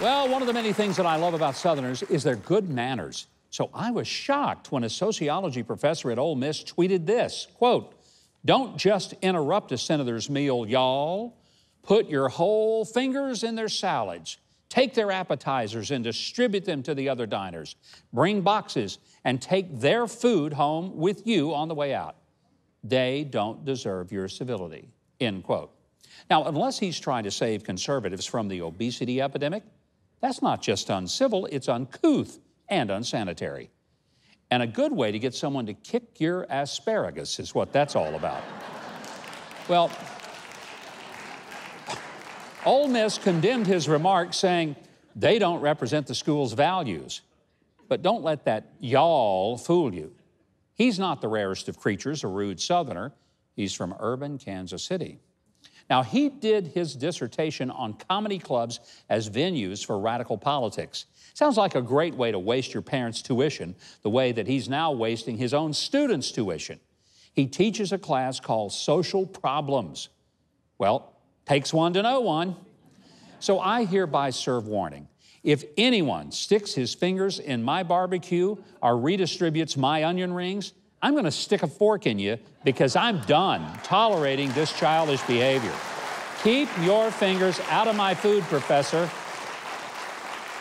Well, one of the many things that I love about Southerners is their good manners. So I was shocked when a sociology professor at Ole Miss tweeted this, quote, don't just interrupt a senator's meal, y'all. Put your whole fingers in their salads. Take their appetizers and distribute them to the other diners. Bring boxes and take their food home with you on the way out. They don't deserve your civility. End quote. Now, unless he's trying to save conservatives from the obesity epidemic, that's not just uncivil, it's uncouth and unsanitary. And a good way to get someone to kick your asparagus is what that's all about. well, Ole Miss condemned his remarks, saying they don't represent the school's values. But don't let that y'all fool you. He's not the rarest of creatures, a rude Southerner. He's from urban Kansas City. Now, he did his dissertation on comedy clubs as venues for radical politics. Sounds like a great way to waste your parents' tuition, the way that he's now wasting his own students' tuition. He teaches a class called Social Problems. Well, takes one to know one. So I hereby serve warning. If anyone sticks his fingers in my barbecue or redistributes my onion rings, I'm going to stick a fork in you because I'm done tolerating this childish behavior. Keep your fingers out of my food, Professor,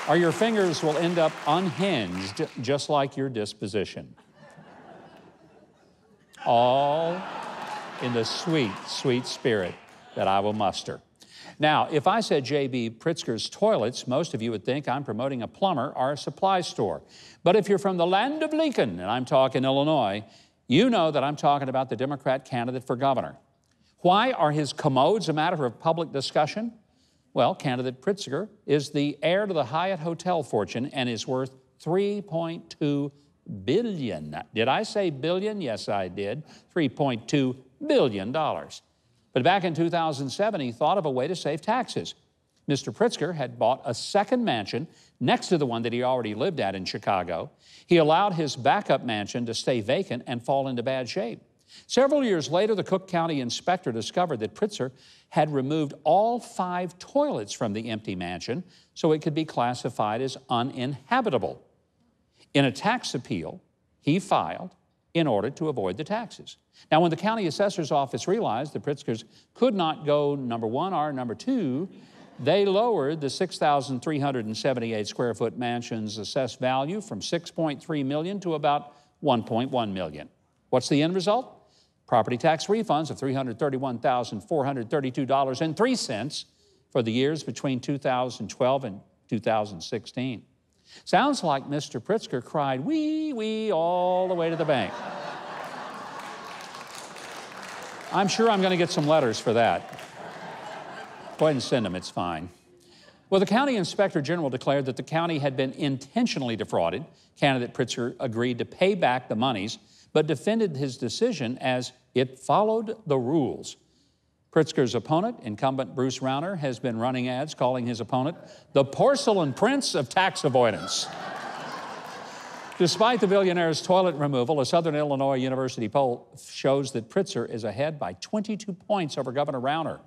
or your fingers will end up unhinged just like your disposition. All in the sweet, sweet spirit that I will muster. Now, if I said J.B. Pritzker's toilets, most of you would think I'm promoting a plumber or a supply store. But if you're from the land of Lincoln, and I'm talking Illinois, you know that I'm talking about the Democrat candidate for governor. Why are his commodes a matter of public discussion? Well, candidate Pritzker is the heir to the Hyatt Hotel fortune and is worth 3.2 billion. Did I say billion? Yes, I did. 3.2 billion dollars. But back in 2007, he thought of a way to save taxes. Mr. Pritzker had bought a second mansion next to the one that he already lived at in Chicago. He allowed his backup mansion to stay vacant and fall into bad shape. Several years later, the Cook County inspector discovered that Pritzker had removed all five toilets from the empty mansion so it could be classified as uninhabitable. In a tax appeal, he filed in order to avoid the taxes. Now, when the county assessor's office realized the Pritzkers could not go number one or number two, they lowered the 6,378 square foot mansion's assessed value from 6.3 million to about 1.1 million. What's the end result? Property tax refunds of $331,432.03 for the years between 2012 and 2016. Sounds like Mr. Pritzker cried, wee, wee, all the way to the bank. I'm sure I'm going to get some letters for that. Go ahead and send them, it's fine. Well, the county inspector general declared that the county had been intentionally defrauded. Candidate Pritzker agreed to pay back the monies, but defended his decision as it followed the rules. Pritzker's opponent, incumbent Bruce Rauner, has been running ads calling his opponent the porcelain prince of tax avoidance. Despite the billionaire's toilet removal, a Southern Illinois University poll shows that Pritzker is ahead by 22 points over Governor Rauner.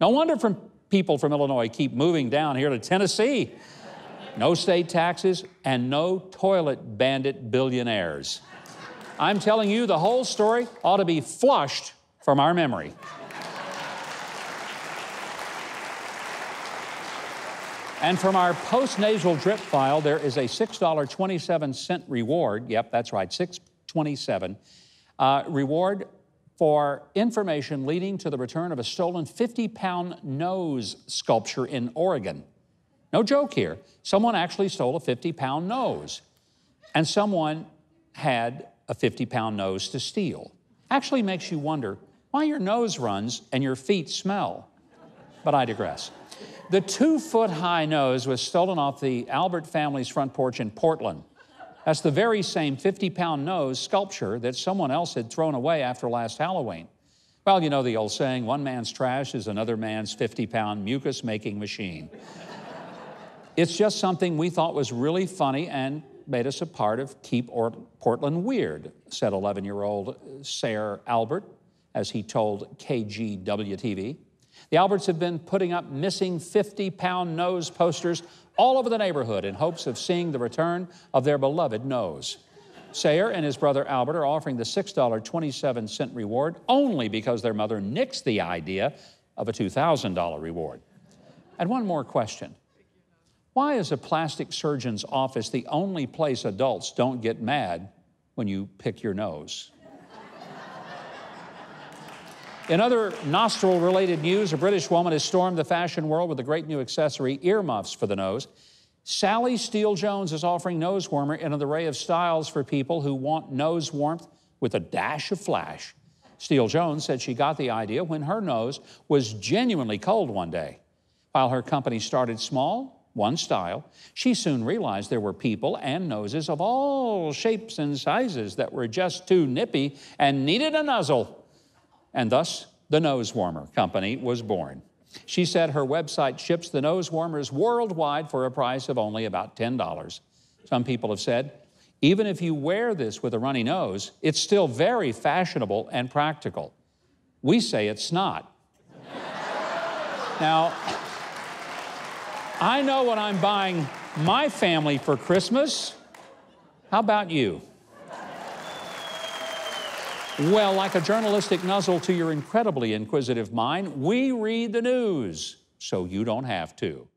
No wonder from people from Illinois keep moving down here to Tennessee. No state taxes and no toilet bandit billionaires. I'm telling you, the whole story ought to be flushed from our memory. And from our post-nasal drip file, there is a $6.27 reward. Yep, that's right, 627 uh, reward for information leading to the return of a stolen 50-pound nose sculpture in Oregon. No joke here. Someone actually stole a 50-pound nose, and someone had a 50-pound nose to steal. Actually makes you wonder why your nose runs and your feet smell. But I digress. The two foot high nose was stolen off the Albert family's front porch in Portland. That's the very same 50 pound nose sculpture that someone else had thrown away after last Halloween. Well, you know the old saying one man's trash is another man's 50 pound mucus making machine. it's just something we thought was really funny and made us a part of Keep Portland Weird, said 11 year old Sayre Albert, as he told KGW TV. The Alberts have been putting up missing 50 pound nose posters all over the neighborhood in hopes of seeing the return of their beloved nose. Sayer and his brother Albert are offering the $6.27 reward only because their mother nixed the idea of a $2,000 reward. And one more question Why is a plastic surgeon's office the only place adults don't get mad when you pick your nose? In other nostril related news, a British woman has stormed the fashion world with a great new accessory earmuffs for the nose. Sally Steele Jones is offering nose warmer in an array of styles for people who want nose warmth with a dash of flash. Steele Jones said she got the idea when her nose was genuinely cold one day. While her company started small, one style, she soon realized there were people and noses of all shapes and sizes that were just too nippy and needed a nuzzle and thus the Nose Warmer Company was born. She said her website ships the nose warmers worldwide for a price of only about $10. Some people have said, even if you wear this with a runny nose, it's still very fashionable and practical. We say it's not. now, I know what I'm buying my family for Christmas. How about you? Well, like a journalistic nuzzle to your incredibly inquisitive mind, we read the news so you don't have to.